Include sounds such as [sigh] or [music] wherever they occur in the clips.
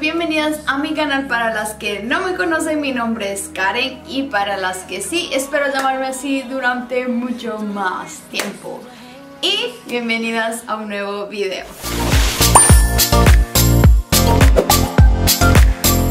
bienvenidas a mi canal para las que no me conocen, mi nombre es Karen y para las que sí, espero llamarme así durante mucho más tiempo. Y bienvenidas a un nuevo video.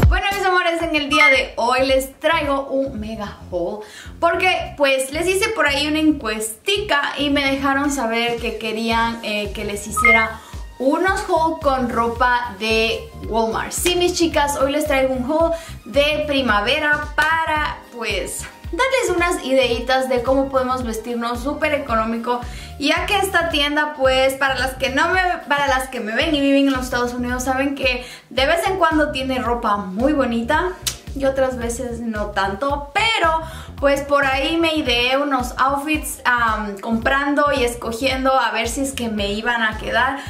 Bueno mis amores, en el día de hoy les traigo un mega haul porque pues les hice por ahí una encuestica y me dejaron saber que querían eh, que les hiciera unos haul con ropa de Walmart. Sí, mis chicas, hoy les traigo un haul de primavera para, pues, darles unas ideitas de cómo podemos vestirnos súper económico ya que esta tienda pues para las que no me para las que me ven y viven en los Estados Unidos saben que de vez en cuando tiene ropa muy bonita y otras veces no tanto pero pues por ahí me ideé unos outfits comprando y escogiendo a ver si es que me iban a quedar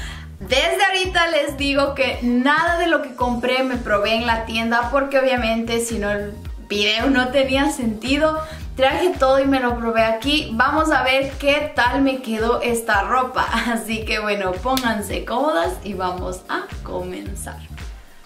desde ahorita les digo que nada de lo que compré me probé en la tienda porque obviamente si no el video no tenía sentido. Traje todo y me lo probé aquí. Vamos a ver qué tal me quedó esta ropa. [laughs] Así que bueno, pónganse cómodas y vamos a comenzar.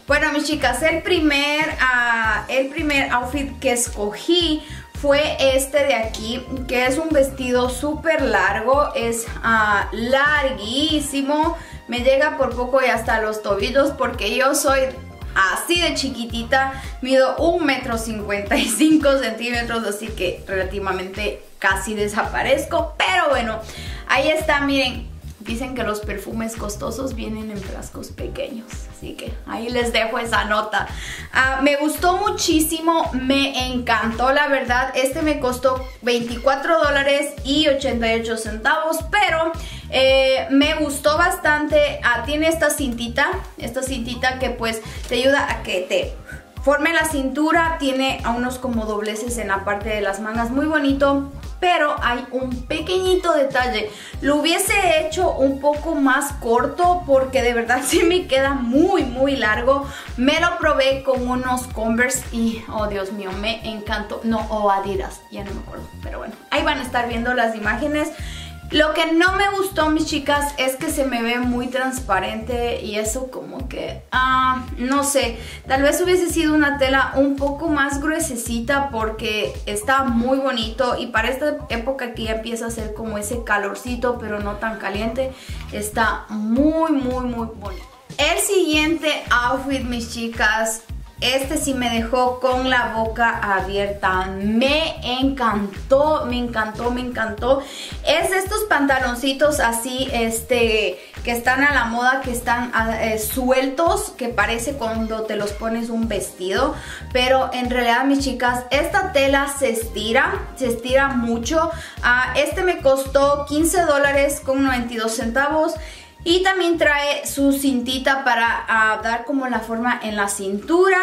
Bueno mis chicas, el primer, uh, el primer outfit que escogí fue este de aquí, que es un vestido súper largo, es uh, larguísimo, me llega por poco y hasta los tobillos porque yo soy así de chiquitita, mido un metro 55 centímetros, así que relativamente casi desaparezco, pero bueno, ahí está, miren, Dicen que los perfumes costosos vienen en frascos pequeños, así que ahí les dejo esa nota. Ah, me gustó muchísimo, me encantó la verdad. Este me costó 24 dólares y 88 centavos, pero eh, me gustó bastante. Ah, tiene esta cintita, esta cintita que pues te ayuda a que te forme la cintura. Tiene a unos como dobleces en la parte de las mangas, muy bonito pero hay un pequeñito detalle. Lo hubiese hecho un poco más corto porque de verdad [laughs] sí me queda muy muy largo. Me lo probé con unos Converse y, oh Dios mío, me encantó. No, o Adidas, ya no me acuerdo, pero bueno. Ahí van a estar viendo las imágenes. Lo que no me gustó, mis chicas, es que se me ve muy transparente y eso como que, ah, no sé, tal vez hubiese sido una tela un poco más gruesecita porque está muy bonito y para esta época que ya empieza a ser como ese calorcito pero no tan caliente, está muy muy muy bonito. El siguiente outfit, mis chicas, este sí me dejó con la boca abierta. Me encantó, me encantó, me encantó. Es estos pantaloncitos así, este, que están a la moda, que están ah, eh, sueltos, que parece cuando te los pones un vestido. Pero en realidad, mis chicas, esta tela se estira, se estira mucho. Ah, este me costó 15 dólares con 92 centavos. Y también trae su cintita para ah, dar como la forma en la cintura.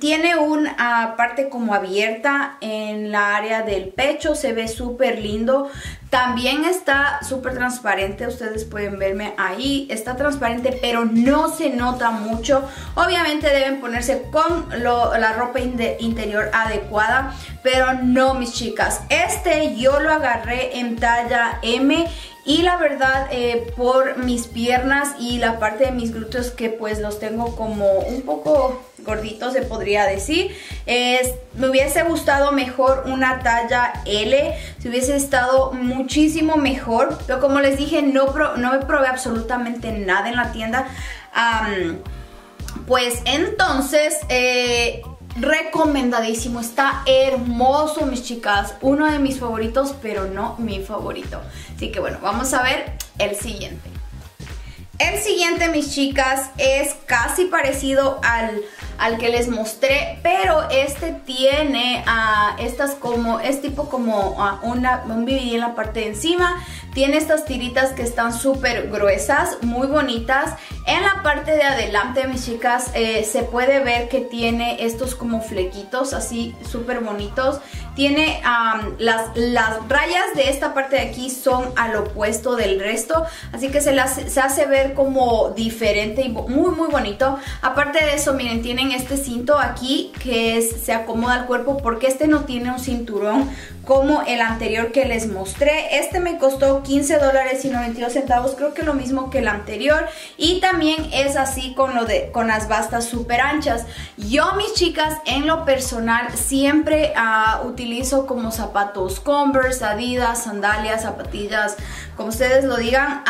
Tiene una parte como abierta en la área del pecho, se ve súper lindo. También está súper transparente, ustedes pueden verme ahí, está transparente pero no se nota mucho. Obviamente deben ponerse con la ropa interior adecuada, pero no mis chicas. Este yo lo agarré en talla M y la verdad eh, por mis piernas y la parte de mis glúteos que pues los tengo como un poco gorditos se podría decir me hubiese gustado mejor una talla L si hubiese estado muchísimo mejor pero como les dije no, no me probé absolutamente nada en la tienda. Pues entonces eh, recomendadísimo, está hermoso mis chicas, uno de mis favoritos pero no mi favorito, así que bueno, vamos a ver el siguiente. El siguiente mis chicas es casi parecido al al que les mostré, pero este tiene uh, estas como, es tipo como uh, una, un en la parte de encima, tiene estas tiritas que están súper gruesas, muy bonitas. En la parte de adelante, mis chicas, eh, se puede ver que tiene estos como flequitos así súper bonitos. Tiene las, las rayas de esta parte de aquí son al opuesto del resto, así que se, las, se hace ver como diferente y muy muy bonito. Aparte de eso, miren, tienen este cinto aquí que se acomoda al cuerpo porque este no tiene un cinturón como el anterior que les mostré. Este me costó 15 dólares y 92 centavos, creo que lo mismo que el anterior. Y también es así con, lo de, con las bastas súper anchas. Yo, mis chicas, en lo personal siempre uh, utilizo como zapatos Converse, Adidas, sandalias, zapatillas, como ustedes lo digan.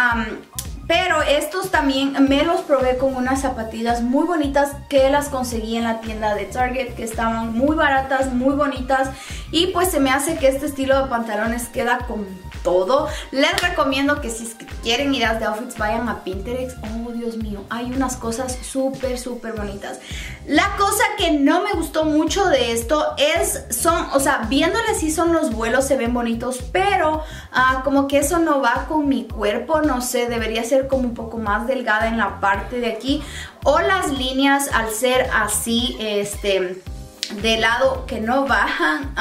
Pero estos también me los probé con unas zapatillas muy bonitas que las conseguí en la tienda de Target, que estaban muy baratas, muy bonitas. Y pues se me hace que este estilo de pantalones queda con todo. Les recomiendo que si quieren a de outfits vayan a Pinterest. Oh, Dios mío, hay unas cosas súper, súper bonitas. La cosa que no me gustó mucho de esto es, son, o sea, viéndole así son los vuelos, se ven bonitos, pero uh, como que eso no va con mi cuerpo, no sé, debería ser como un poco más delgada en la parte de aquí. O las líneas al ser así, este, de lado que no bajan,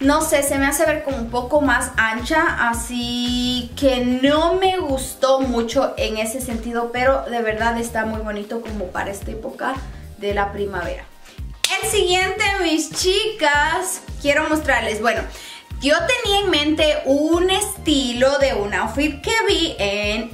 no sé, se me hace ver como un poco más ancha, así que no me gustó mucho en ese sentido, pero de verdad está muy bonito como para esta época de la primavera. El siguiente, mis chicas, quiero mostrarles, bueno, yo tenía en mente un estilo de un outfit que vi en,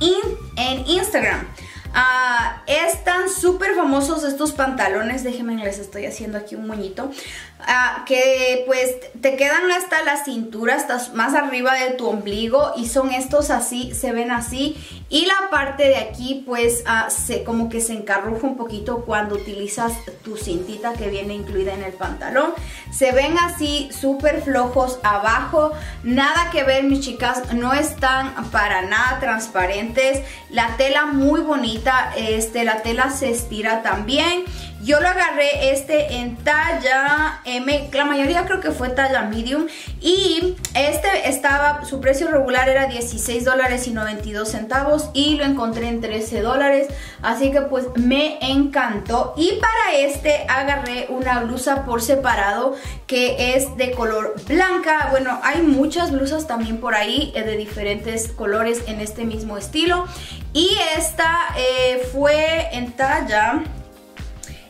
en Instagram. Uh, están súper famosos estos pantalones, déjenme les estoy haciendo aquí un moñito, uh, que pues te quedan hasta la cintura, hasta más arriba de tu ombligo y son estos así, se ven así. Y la parte de aquí pues uh, se, como que se encarruja un poquito cuando utilizas tu cintita que viene incluida en el pantalón, se ven así súper flojos abajo, nada que ver mis chicas, no están para nada transparentes, la tela muy bonita este, la tela se estira también. Yo lo agarré este en talla M, la mayoría creo que fue talla medium. Y este estaba, su precio regular era 16 dólares y 92 centavos y lo encontré en 13 dólares, así que pues me encantó. Y para este agarré una blusa por separado que es de color blanca, bueno hay muchas blusas también por ahí eh, de diferentes colores en este mismo estilo y esta eh, fue en talla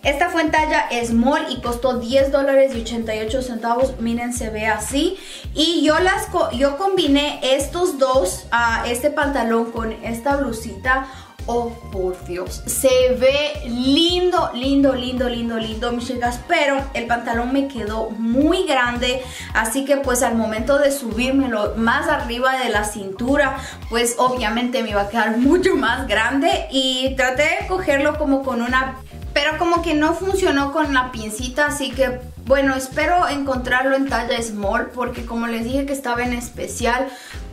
esta fue en talla small y costó 10 dólares y 88 centavos. Miren, se ve así. Y yo, las yo combiné estos dos, este pantalón con esta blusita. Oh, por Dios, se ve lindo, lindo, lindo, lindo, lindo, mis chicas, pero el pantalón me quedó muy grande, así que pues al momento de subírmelo más arriba de la cintura, pues obviamente me iba a quedar [laughs] mucho más grande. Y traté de cogerlo como con una pero como que no funcionó con la pincita, así que bueno, espero encontrarlo en talla small porque como les dije que estaba en especial,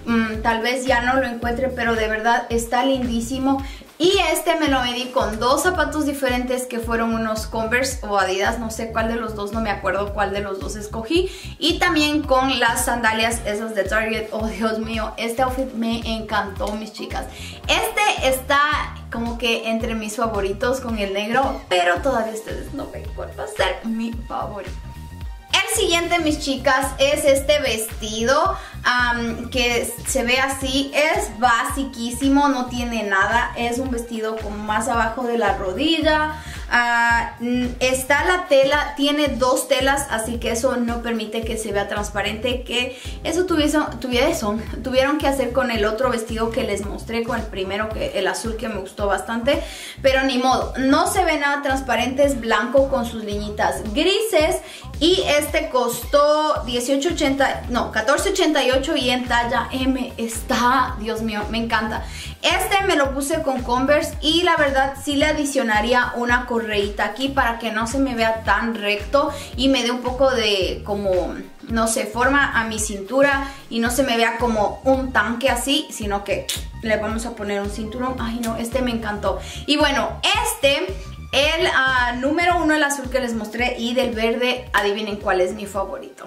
mm, tal vez ya no lo encuentre, pero de verdad está lindísimo. Y este me lo medí con dos zapatos diferentes que fueron unos Converse o Adidas, no sé cuál de los dos, no me acuerdo cuál de los dos escogí. Y también con las sandalias esas de Target, oh Dios mío, este outfit me encantó mis chicas. Este está como que entre mis favoritos con el negro, pero todavía ustedes no ven cuál va a ser mi favorito. Siguiente, mis chicas, es este vestido que se ve así. Es basiquísimo, no tiene nada. Es un vestido como más abajo de la rodilla. Ah, está la tela, tiene dos telas, así que eso no permite que se vea transparente. Que eso tuvieron, tuvieron, tuvieron que hacer con el otro vestido que les mostré, con el primero, que el azul que me gustó bastante. Pero ni modo, no se ve nada transparente, es blanco con sus liñitas grises. Y este costó 18.80, no, 14.88 y en talla M está, Dios mío, me encanta. Este me lo puse con Converse y la verdad sí le adicionaría una correita aquí para que no se me vea tan recto y me dé un poco de como, no sé, forma a mi cintura y no se me vea como un tanque así, sino que le vamos a poner un cinturón. Ay no, este me encantó. Y bueno, este el ah, número uno, el azul que les mostré y del verde, adivinen cuál es mi favorito.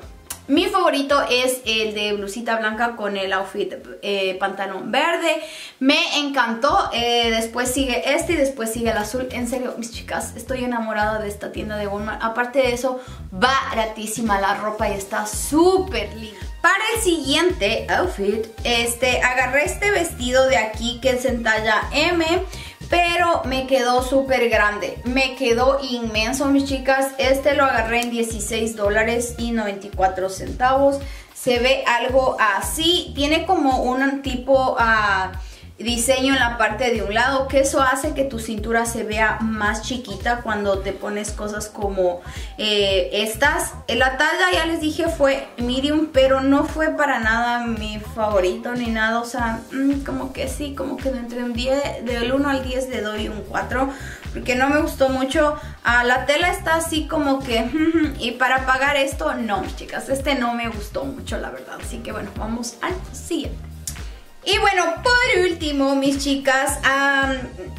Mi favorito es el de blusita blanca con el outfit eh, pantalón verde. Me encantó. Eh, después sigue este y después sigue el azul. En serio, mis chicas, estoy enamorada de esta tienda de Walmart. Aparte de eso, baratísima la ropa y está súper linda. Para el siguiente outfit, este, agarré este vestido de aquí que es en talla M pero me quedó súper grande. Me quedó inmenso, mis chicas. Este lo agarré en 16 dólares y 94 centavos. Se ve algo así. Tiene como un tipo... Uh, diseño en la parte de un lado que eso hace que tu cintura se vea más chiquita cuando te pones cosas como eh, estas. La talla ya les dije fue medium pero no fue para nada mi favorito ni nada. O sea mm, como que sí como que entre un 10 del 1 al 10 le doy un 4 porque no me gustó mucho. Ah, la tela está así como que [laughs] y para pagar esto no chicas este no me gustó mucho la verdad. Así que bueno vamos al siguiente y bueno, por último, mis chicas,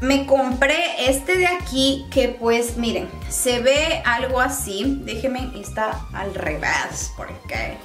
me compré este de aquí que pues miren, se ve algo así. Déjenme, está al revés porque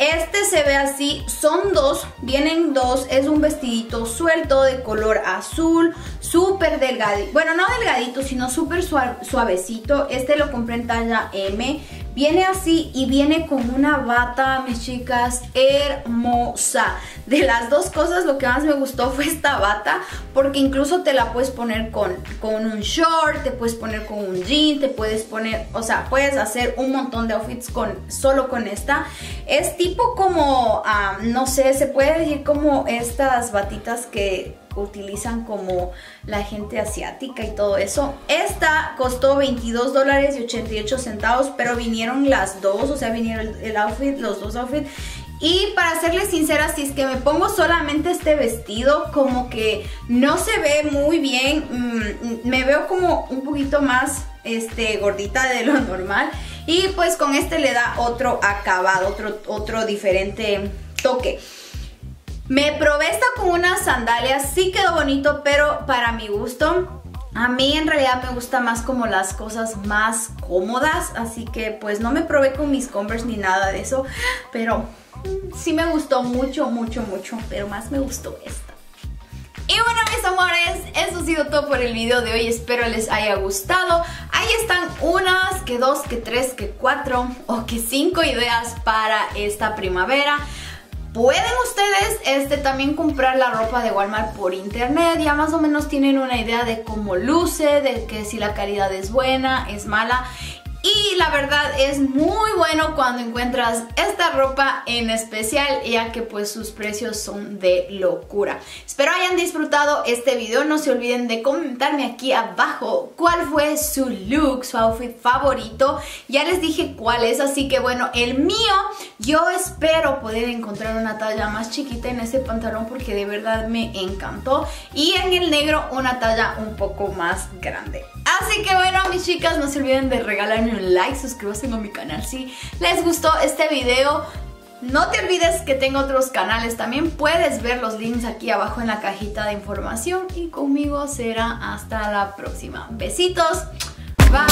este se ve así, son dos, vienen dos, es un vestidito suelto de color azul, súper delgadito, bueno no delgadito, sino súper suavecito, este lo compré en talla M, viene así y viene con una bata, mis chicas, hermosa. De las dos cosas lo que más me gustó fue esta bata, porque incluso te la puedes poner con, con un short, te puedes poner con un jean, te puedes poner, o sea, puedes hacer un montón de outfits con, solo con esta. Es tipo como, ah, no sé, se puede decir como estas batitas que utilizan como la gente asiática y todo eso. Esta costó 22 dólares y 88 centavos, pero vinieron las dos, o sea, vinieron el, outfit, los dos outfits. Y para serles sincera, si es que me pongo solamente este vestido, como que no se ve muy bien, mm, me veo como un poquito más este, gordita de lo normal. Y pues con este le da otro acabado, otro, otro diferente toque. Me probé esta con unas sandalias, sí quedó bonito, pero para mi gusto, a mí en realidad me gusta más como las cosas más cómodas, así que pues no me probé con mis Converse ni nada de eso, pero sí me gustó mucho, mucho, mucho, pero más me gustó esta. Y bueno mis amores, eso ha sido todo por el video de hoy, espero les haya gustado. Ahí están unas, que dos, que tres, que cuatro o que cinco ideas para esta primavera. Pueden ustedes este, también comprar la ropa de Walmart por internet, ya más o menos tienen una idea de cómo luce, de que si la calidad es buena, es mala y la verdad es muy bueno cuando encuentras esta ropa en especial ya que pues sus precios son de locura. Espero hayan disfrutado este video. No se olviden de comentarme aquí abajo cuál fue su look, su outfit favorito. Ya les dije cuál es, así que bueno, el mío yo espero poder encontrar una talla más chiquita en este pantalón porque de verdad me encantó. Y en el negro una talla un poco más grande. Así que bueno, mis chicas, no se olviden de regalarme un like, suscríbanse a mi canal si les gustó este video. No te olvides que tengo otros canales, también puedes ver los links aquí abajo en la cajita de información y conmigo será hasta la próxima. Besitos, bye.